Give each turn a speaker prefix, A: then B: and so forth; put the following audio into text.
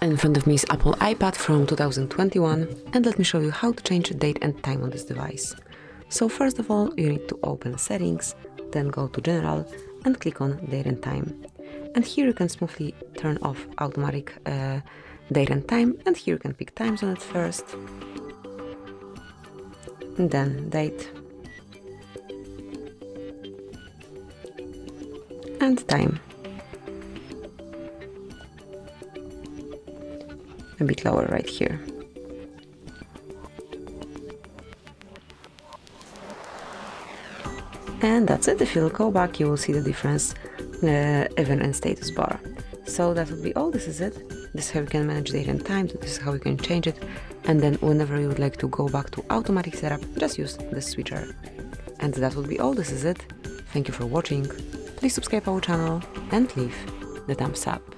A: In front of me is Apple iPad from 2021 and let me show you how to change date and time on this device. So first of all you need to open settings, then go to general and click on date and time. And here you can smoothly turn off automatic uh, date and time and here you can pick time zone at first and then date and time. A bit lower right here. And that's it, if you'll go back you will see the difference uh, even in status bar. So that would be all, this is it. This is how you can manage date and time, this is how you can change it. And then whenever you would like to go back to automatic setup, just use the switcher. And that would be all, this is it. Thank you for watching, please subscribe our channel and leave the thumbs up.